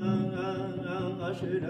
Shri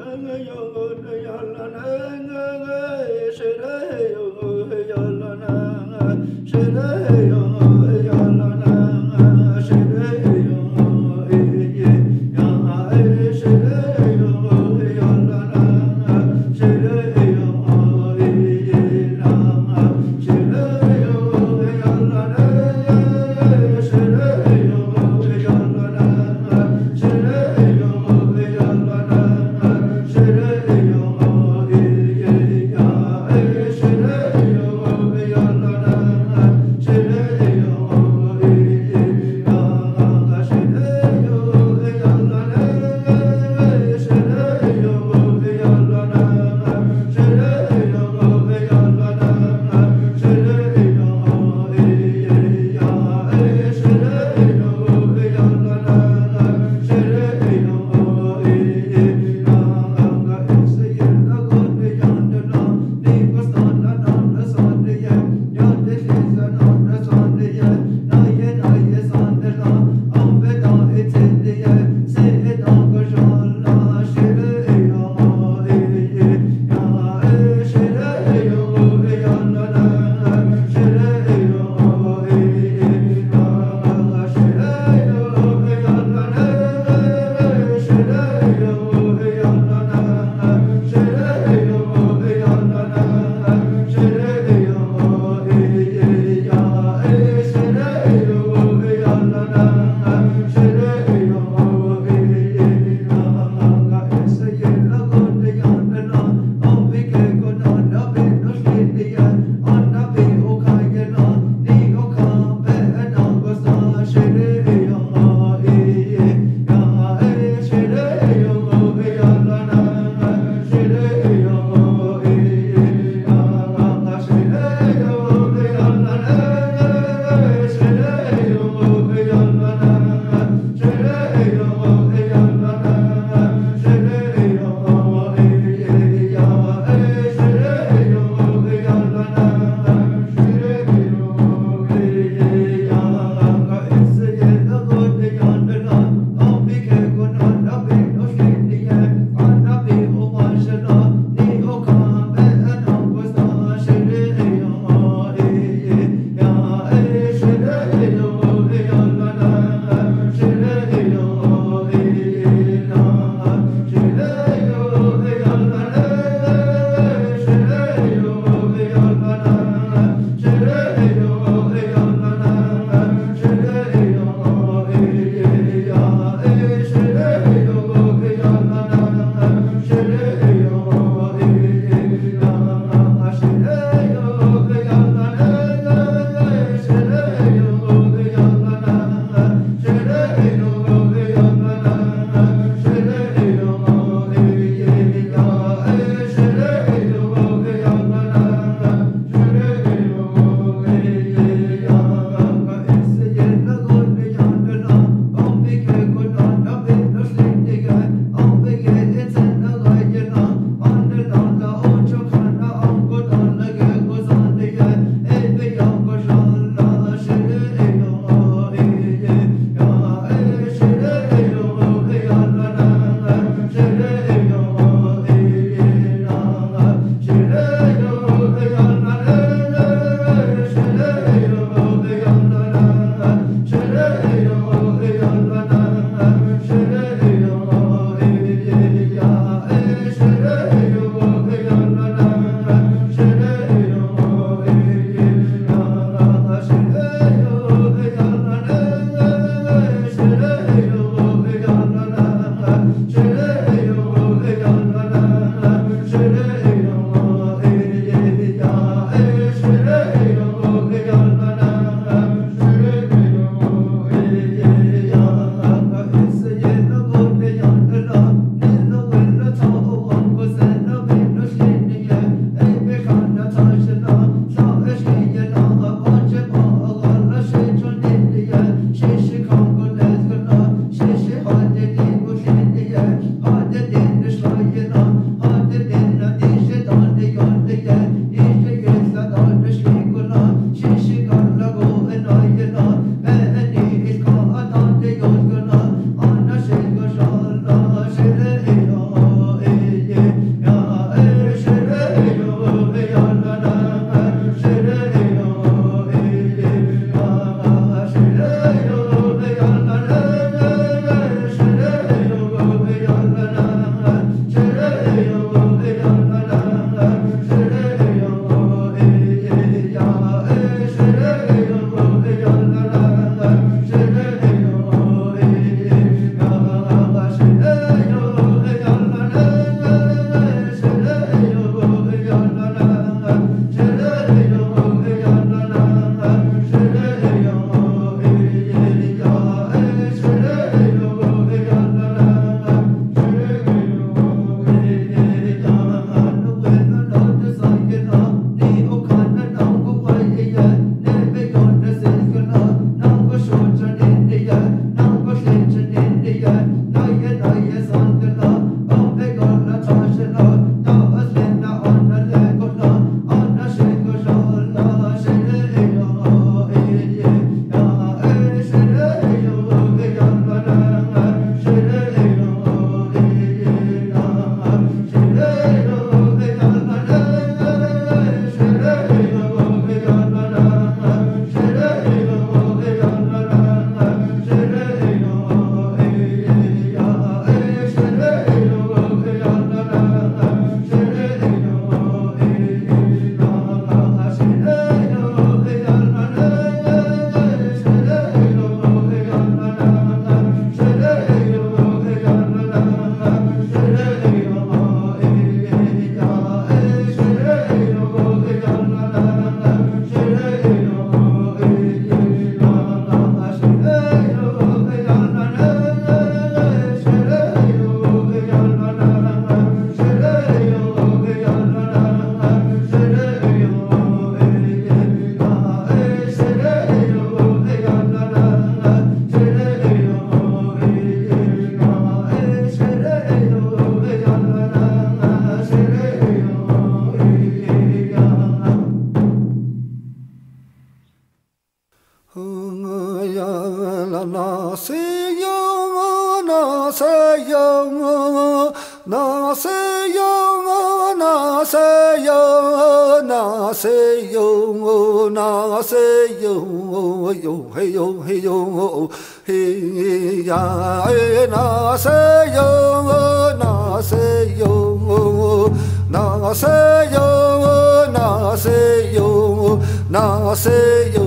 嘿呦嘿呦嘿呀哎那塞哟那塞哟那塞哟那塞哟那塞哟。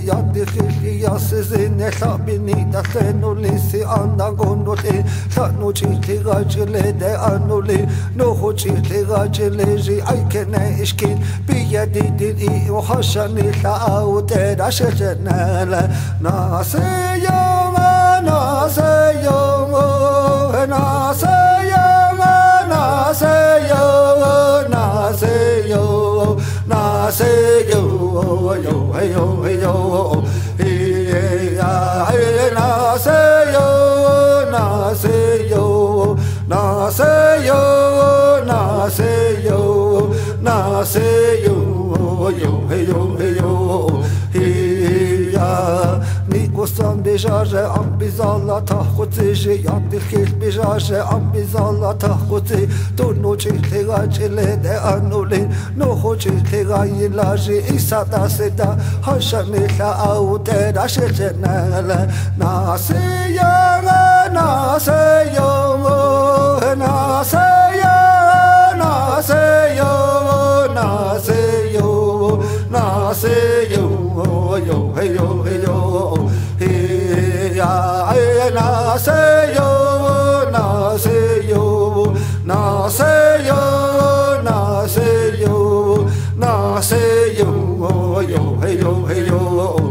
Sizine ya sizine khabini da khenuli si anda gondole thanu chiti ga chile de anuli. No ho chiti ga chile ji ai kene iskin bi ya di di di o hashani la au de da shejena la na se ya na se yo na se ya na se yo na se yo na se yo yo hey yo hey yo ni gostan bejaje am bizalla tahkuti je yatti khil bejaje am bizalla tahkuti to no chile ga chile de anule no ho chile ga ilaje isa da seda. Hashane la au de da shejena na se ya na se yo yo hey yo hey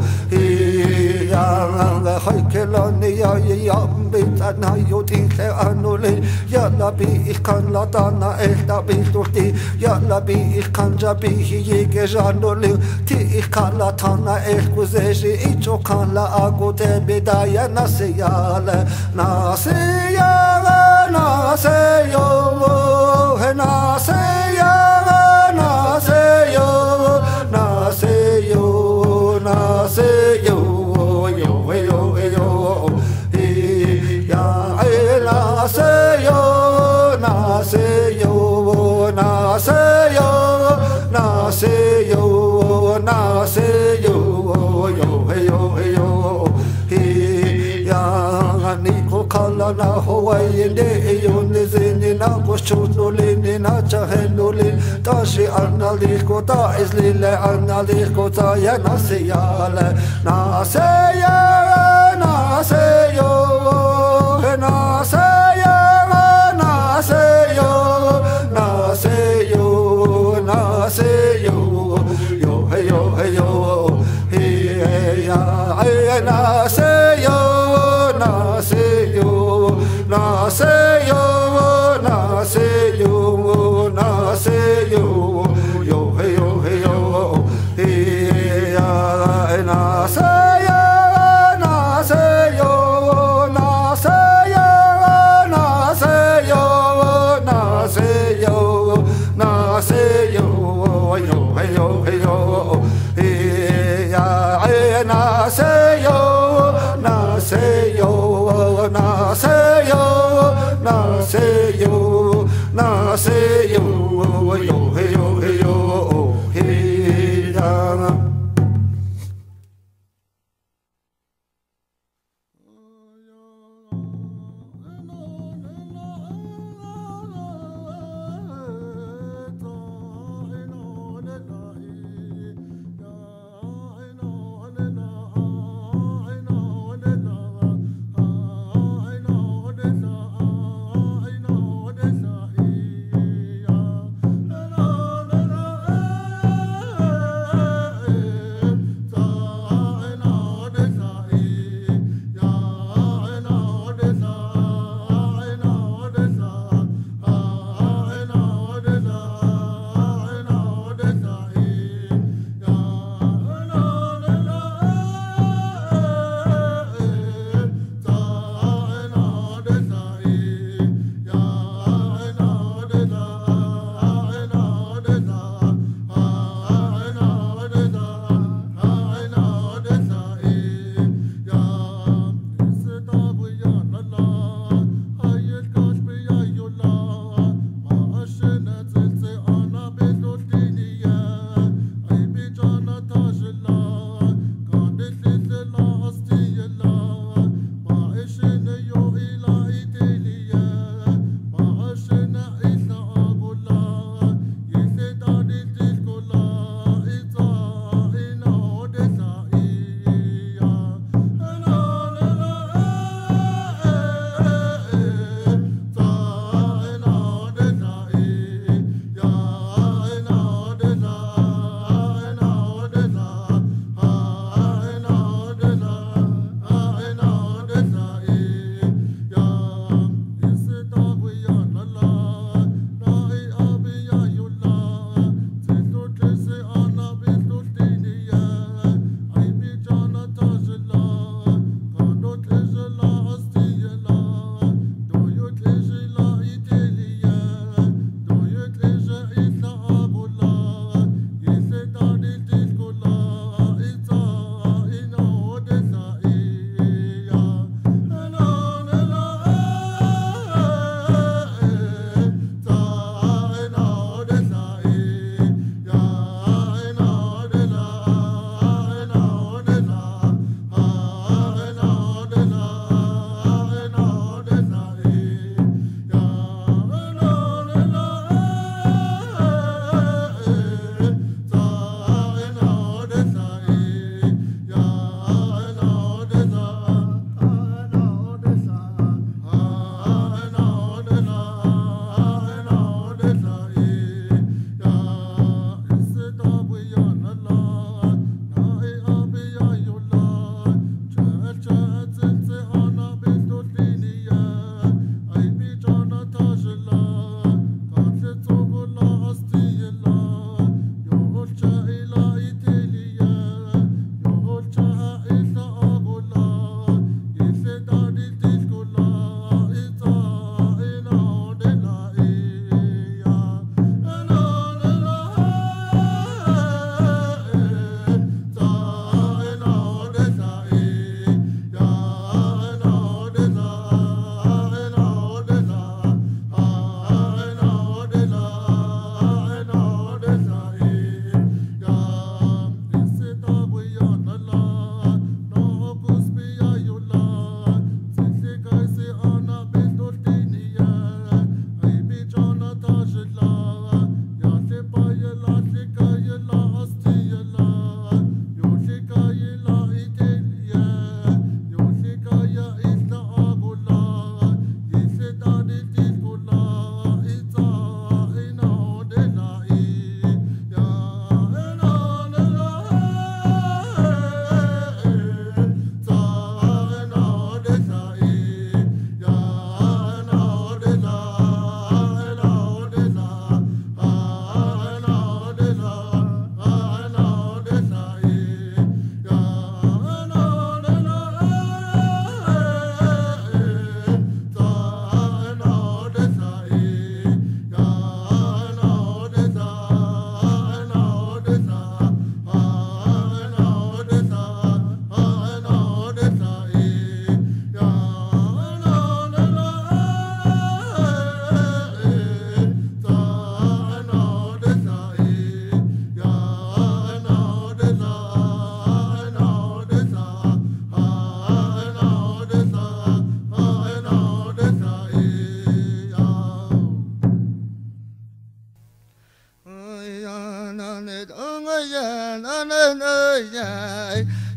ya ya bita na yo tin te anule ya la bi ich kan la dana el da bi durch die ya la bi ich kan ja bi hi ge janole ti ich el kuzeji ich o kan la ago te bedaya na se ya la Ոշուտ նոլին հաճախել նոլին Տաշի արնալի կոտա Ես լիլե արնալի կոտա Ե նասեյալը Նասեյալը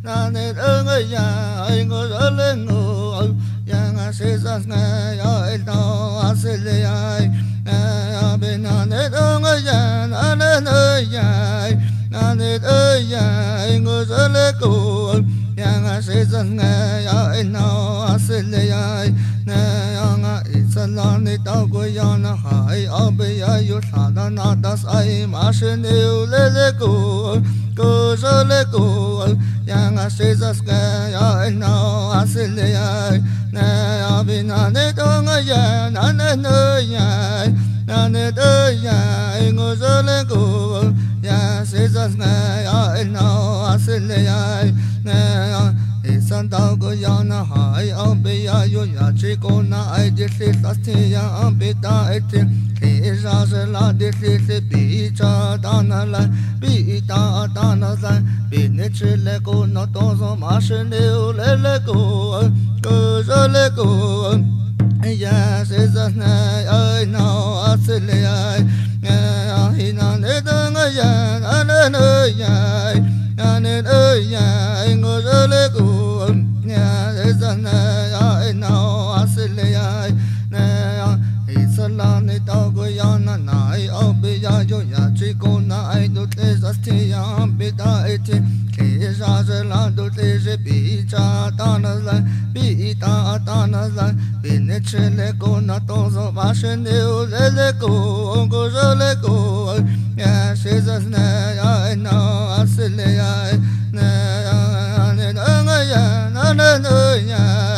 那那多呀，哎，我热恋过，呀，我深深爱呀，爱到爱死你呀，哎，阿贝那那多呀，那那多呀，那那多呀，哎，我热恋过，呀，我深深爱呀，爱到爱死你呀，哎，阿阿伊桑那那多姑娘，那哈哎阿贝呀有啥那那多事哎，嘛是牛勒勒过。le gol yang a sezas ga ya no a sin ya na a bin a ne dong ya na ne no ya na ne do ya ngo zo le gol ya sezas san da go ya na ha ai a be ya yo ya chi ko na ai di si sa si ya a be ta ai ti ti ra se la di si si bi cha da na la bi ta ta na san bi ni chi le ko na to so ma shi ni u le le ko ko ra le ko ya se sa na ai na a se le ai ya hi na ne da nga ya na ne ne ya ya ne ne ya ngồi rơi lệ của ya chi chico na ai do te sasti ya be da e eche ke sa se la do te se bi cha ta na la bi ta ta na la bi ne che le ko na to so ba she ne u le le ko ko so le ko ya she sa na ya na as le ya na ya na ya na na ya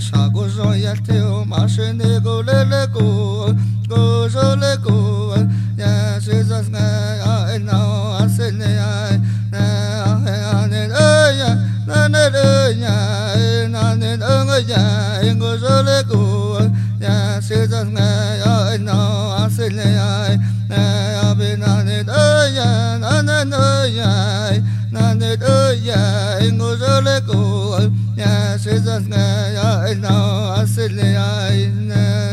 傻姑说也听，马 ayna asli ayna